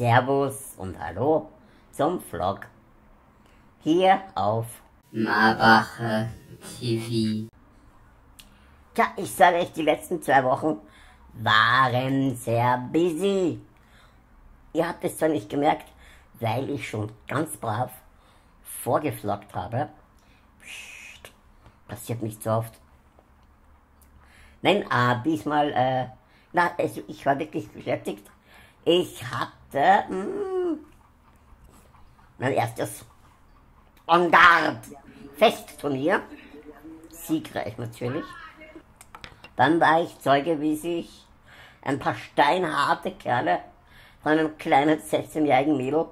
Servus und Hallo zum Vlog. Hier auf Marbacher TV. Tja, ich sage euch, die letzten zwei Wochen waren sehr busy. Ihr habt es zwar nicht gemerkt, weil ich schon ganz brav vorgefloggt habe. Psst, passiert nicht so oft. Nein, äh, diesmal, äh, na, also ich war wirklich beschäftigt. Ich hatte mh, hm, mein erstes On Guard Festturnier. Siegreich natürlich. Dann war ich Zeuge, wie sich ein paar steinharte Kerle von einem kleinen 16-jährigen Mädel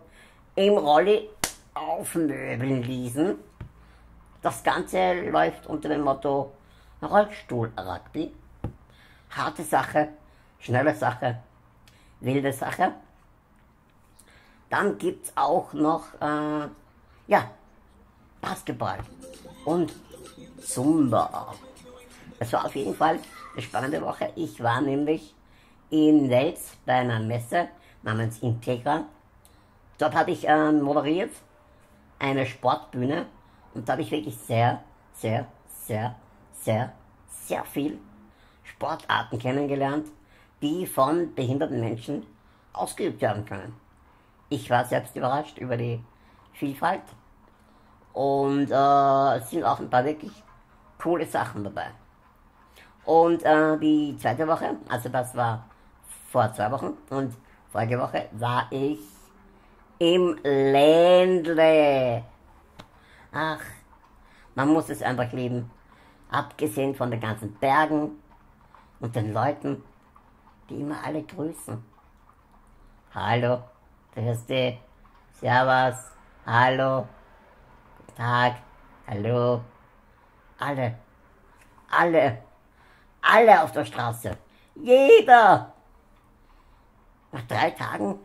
im Rolli aufmöbeln ließen. Das Ganze läuft unter dem Motto Rollstuhl-Rugby. Harte Sache, schnelle Sache, wilde Sache. Dann gibt es auch noch, äh, ja, Basketball und Zumba. Es war auf jeden Fall eine spannende Woche. Ich war nämlich in Wels bei einer Messe namens Integra. Dort habe ich äh, moderiert eine Sportbühne und da habe ich wirklich sehr, sehr, sehr, sehr, sehr viel Sportarten kennengelernt, die von behinderten Menschen ausgeübt werden können. Ich war selbst überrascht über die Vielfalt und äh, es sind auch ein paar wirklich coole Sachen dabei. Und äh, die zweite Woche, also das war vor zwei Wochen und vorige Woche war ich im Ländle. Ach, man muss es einfach lieben. Abgesehen von den ganzen Bergen und den Leuten, die immer alle grüßen. Hallo, grüß dich, Servus, hallo, guten Tag, hallo. Alle, alle, alle auf der Straße. Jeder. Nach drei Tagen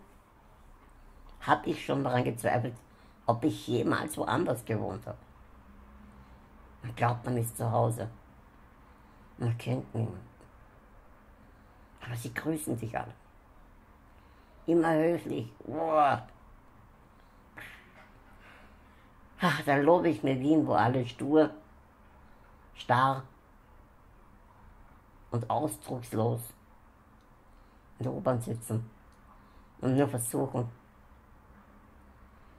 habe ich schon daran gezweifelt, ob ich jemals woanders gewohnt habe. Man glaubt, man ist zu Hause. Man kennt niemanden. Aber sie grüßen sich alle. Immer höflich. Boah. Ach, da lobe ich mir Wien, wo alle stur, starr und ausdruckslos in der U-Bahn sitzen und nur versuchen,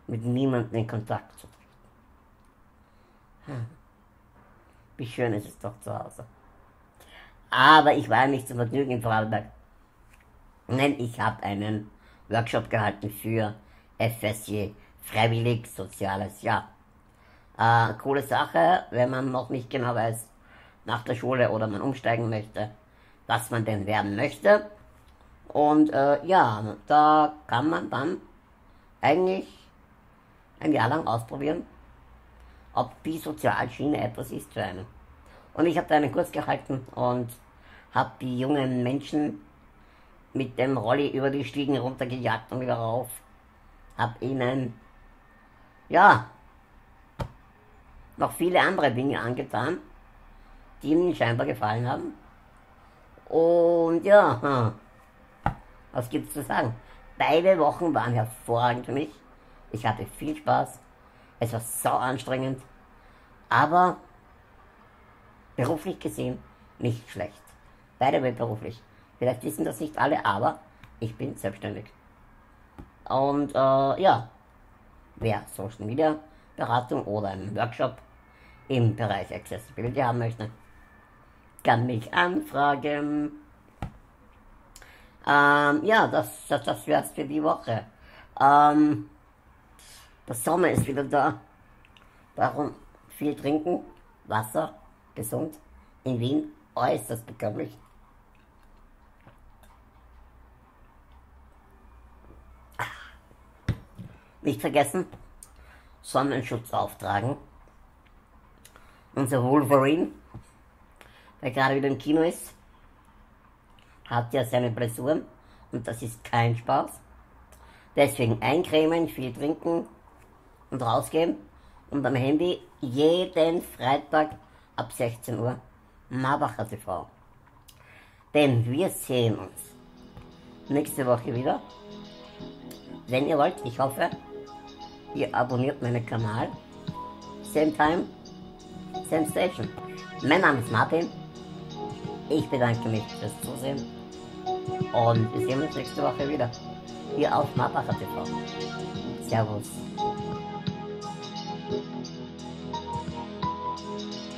mit niemandem in Kontakt zu treten. Hm. Wie schön ist es doch zu Hause. Aber ich war nicht zum Vergnügen in Vorarlberg. Nein, ich habe einen Workshop gehalten für FSJ, Freiwillig Soziales Jahr. Äh, coole Sache, wenn man noch nicht genau weiß, nach der Schule oder man umsteigen möchte, was man denn werden möchte. Und äh, ja, da kann man dann eigentlich ein Jahr lang ausprobieren, ob die Sozialschiene etwas ist für einen. Und ich habe da einen Kurs gehalten und habe die jungen Menschen mit dem Rolli über die Stiegen runtergejagt und wieder rauf. Hab ihnen, ja, noch viele andere Dinge angetan, die ihnen scheinbar gefallen haben. Und ja, was gibt's zu sagen? Beide Wochen waren hervorragend für mich. Ich hatte viel Spaß. Es war sau anstrengend. Aber beruflich gesehen nicht schlecht. Beide beruflich. Vielleicht wissen das nicht alle, aber ich bin selbstständig. Und äh, ja, wer Social Media Beratung oder einen Workshop im Bereich Accessibility haben möchte, kann mich anfragen. Ähm, ja, das, das, das wär's für die Woche. Ähm, der Sommer ist wieder da. Darum viel trinken, Wasser, gesund. In Wien äußerst bekömmlich. Nicht vergessen, Sonnenschutz auftragen. Unser Wolverine, der gerade wieder im Kino ist, hat ja seine Blessuren und das ist kein Spaß. Deswegen eincremen, viel trinken, und rausgehen und am Handy jeden Freitag ab 16 Uhr Marbacher TV. Denn wir sehen uns nächste Woche wieder wenn ihr wollt, ich hoffe, ihr abonniert meinen Kanal. Same time, same station. Mein Name ist Martin. Ich bedanke mich fürs Zusehen. Und wir sehen uns nächste Woche wieder. Hier auf Marbacher TV. Servus.